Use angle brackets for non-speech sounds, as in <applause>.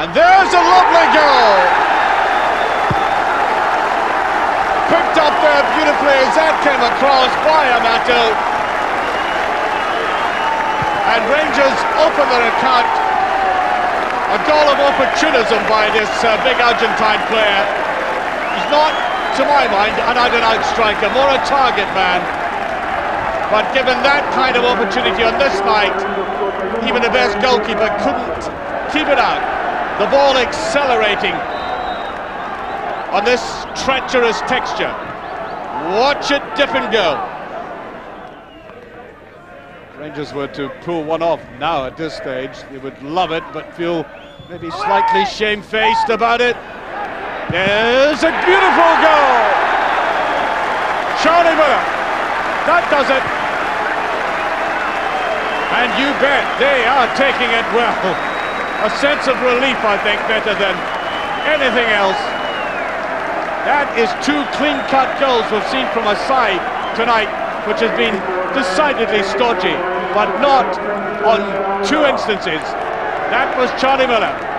And there's a lovely goal! Picked up there beautifully as that came across by Amato. And Rangers open their account. A goal of opportunism by this uh, big Argentine player. He's not, to my mind, an out-and-out striker, more a target man. But given that kind of opportunity on this night, even the best goalkeeper couldn't keep it out. The ball accelerating on this treacherous texture. Watch it dip and go. Rangers were to pull one off now at this stage, they would love it, but feel maybe slightly shamefaced about it. There's a beautiful goal! Charlie Miller, that does it. And you bet they are taking it well. <laughs> A sense of relief, I think, better than anything else. That is two clean-cut goals we've seen from a side tonight, which has been decidedly stodgy, but not on two instances. That was Charlie Miller.